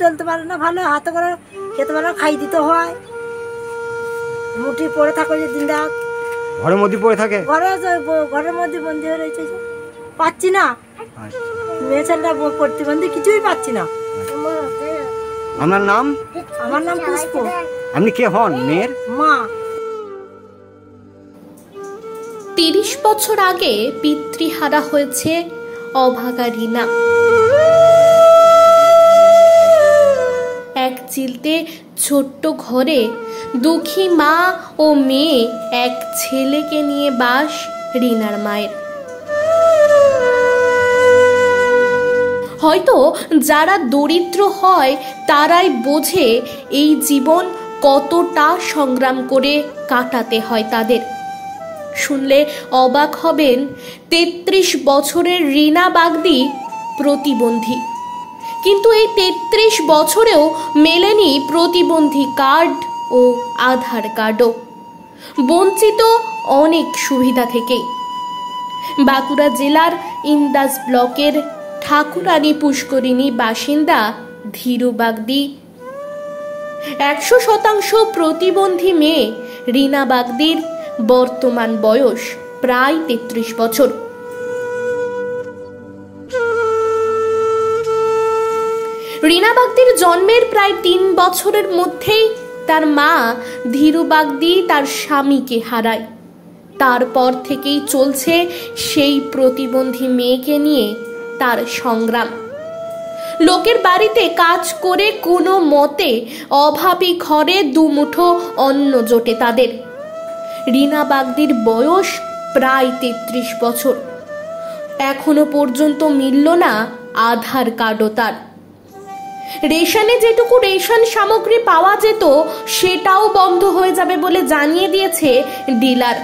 চলতে পারে না ভালো হাতে করে খেতে পারে না খাই দিতে হয়। মুঠি পড়ে থাকো যে দিন রাত ঘরের মধ্যে পড়ে থাকে? ঘরে ঘরের মধ্যে বন্দি হয়ে রয়েছে পাচ্ছি না। মেয়ে ছেলেটা প্রতিবন্ধী কিছুই পাচ্ছি না। আপনার নাম? আমার নাম পুষ্প। আপনি কে হন মেয়ের? মা। তিরিশ বছর আগে পিতৃহারা হয়েছে অভাগা রিনা। চিলতে ছোট্ট ঘরে দুঃখী মা ও মেয়ে, এক ছেলেকে নিয়ে বাস রিনার মায়ের। হয়তো যারা দরিদ্র হয়, তারাই বোঝে এই জীবন কতটা সংগ্রাম করে কাটাতে হয় তাদের। শুনলে অবাক হবেন, তেত্রিশ বছরের রিনা বাগদি প্রতিবন্ধী। কিন্তু এই তেত্রিশ বছরেও মেলেনি প্রতিবন্ধী কার্ড ও আধার কার্ডও। বঞ্চিত অনেক সুবিধা থেকেই। বাঁকুড়া জেলার ইন্দাস ব্লকের ঠাকুরানী পুষ্করিণী বাসিন্দা ধীরু বাগদি। একশো শতাংশ প্রতিবন্ধী মেয়ে রিনা বাগদির বর্তমান বয়স প্রায় তেত্রিশ বছর। রিনা বাগদির জন্মের প্রায় তিন বছরের মধ্যেই তার মা ধীরু বাগদি তার স্বামীকে হারায়। তারপর থেকেই চলছে সেই প্রতিবন্ধী মেয়েকে নিয়ে তার সংগ্রাম। লোকের বাড়িতে কাজ করে কোনো মতে অভাবী ঘরে দুমুঠো অন্ন জোটে তাদের। রিনা বাগদির বয়স প্রায় তেত্রিশ বছর। এখনও পর্যন্ত মিলল না আধার কার্ডও তার। রেশনে যেটুকু রেশন সামগ্রী পাওয়া যেত, সেটাও বন্ধ হয়ে যাবে বলে জানিয়ে দিয়েছে ডিলার।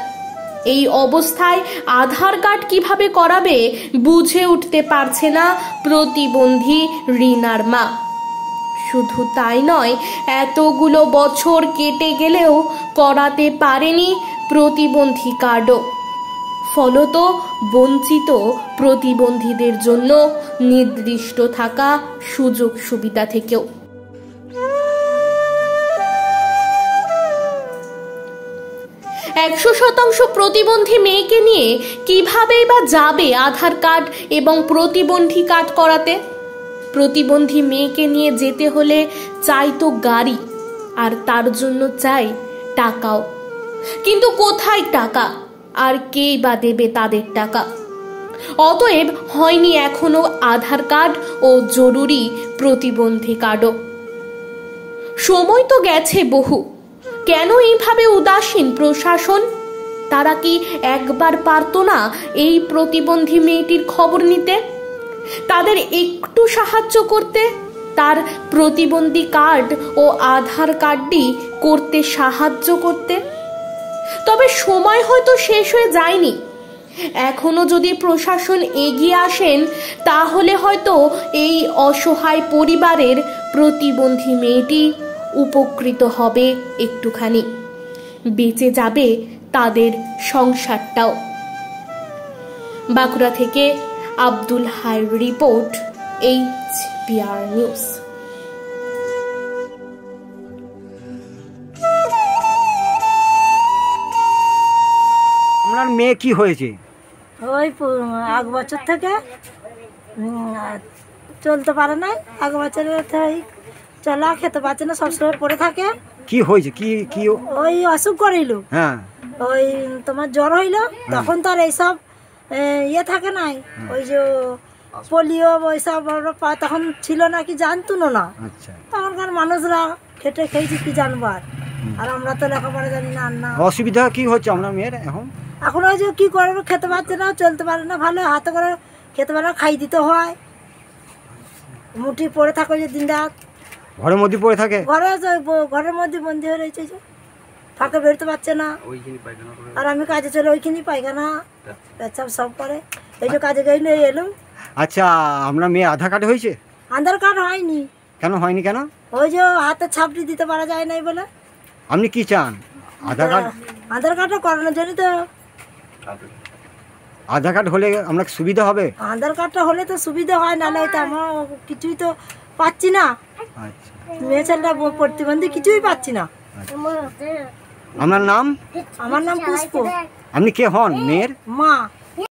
এই অবস্থায় আধার কার্ড কীভাবে করাবে বুঝে উঠতে পারছে না প্রতিবন্ধী রিনার মা। শুধু তাই নয়, এতগুলো বছর কেটে গেলেও করাতে পারেনি প্রতিবন্ধী কার্ডও। ফলত বঞ্চিত প্রতিবন্ধীদের জন্য নির্দিষ্ট থাকা সুযোগ সুবিধা থেকেও। একশো শতাংশ প্রতিবন্ধী মেয়েকে নিয়ে কিভাবেই বা যাবে আধার কার্ড এবং প্রতিবন্ধী কার্ড করাতে? প্রতিবন্ধী মেয়েকে নিয়ে যেতে হলে চাই তো গাড়ি, আর তার জন্য চাই টাকাও। কিন্তু কোথায় টাকা? আর কেই বা দেবে তাদের টাকা? অতএব হয়নি এখনও আধার কার্ড ও জরুরি প্রতিবন্ধী কার্ডও। সময় তো গেছে বহু। কেন এইভাবে উদাসীন প্রশাসন? তারা কি একবার পারতো না এই প্রতিবন্ধী মেয়েটির খবর নিতে? তাদের একটু সাহায্য করতে? তার প্রতিবন্ধী কার্ড ও আধার কার্ডটি করতে সাহায্য করতে? তবে সময় হয়তো শেষ হয়ে যায়নি। এখনও যদি প্রশাসন এগিয়ে আসেন, তাহলে হয়তো এই অসহায় পরিবারের প্রতিবন্ধী মেয়েটি উপকৃত হবে একটুখানি। বেঁচে যাবে তাদের সংসারটাও। বাঁকুড়া থেকে Abdul Hai report H PR news. মেয়ে কি হয়েছে? ওই এক বছর থেকে চলতে পারে না এক বছরের থেকে চলা খেতে পারছে না সবসময় পড়ে থাকে। কি হয়েছে? কি কি ওই অসুখ করিল। হ্যাঁ। ওই তোমার জ্বর হইল তখন তো আর এইসব ইয়ে থাকে নাই। ওই যে পোলিও ওইসব আমরা তখন ছিল না কি জানতো না। আচ্ছা। তখনকার মানুষরা খেটে খেয়েছি কি জানব আর আমরা তো লেখাপড়া জানি না। অসুবিধা কি হচ্ছে আপনার মেয়ের এখন? এখন ওই যে কি করবে খেতে পারছে না চলতে পারে না ভালো হাতে করে খেতে পারে না খাই দিতে হয়। মুঠি পড়ে থাকো যে দিন রাত। ঘরের মধ্যে পড়ে থাকে? ঘরে ঘরের মধ্যে বন্দি হয়ে রয়েছে যে। ফাঁকে বেরোতে পারছে না। আর আমি কাজে চলে ওইখানেই পায়খানা। পেচ্ছাপ সব করে। এই যে কাজে গেই নিয়ে এলুম। আচ্ছা আপনার মেয়ে আধার কার্ড হয়েছে? আধার কার্ড হয়নি। কেন হয়নি কেন? ওই যে হাতে ছাপটি দিতে পারা যায় নাই বলে। আপনি কি চান? আধার কার্ড? আধার কার্ডটা করানোর জন্য তো আধার কার্ড হলে আমরা সুবিধা হবে? আধার কার্ডটা হলে তো সুবিধা হয় না তো আমার কিছুই তো পাচ্ছি না। আচ্ছা। মেয়ে ছেলেটা ব- প্রতিবন্ধী কিছুই পাচ্ছি না। আমার নাম? আমার নাম পুষ্প। আপনি কে হন মেয়ের? মা।